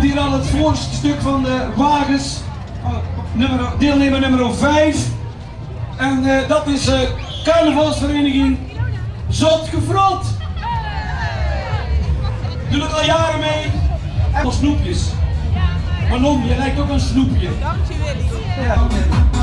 hier al het voorste stuk van de wagens. Oh, nummer, deelnemer nummer 5. En eh, dat is uh, carnavalsvereniging Zot Gefrot. Doe het al jaren mee. En snoepjes. Manon, je lijkt ook een snoepje. Dank je wel.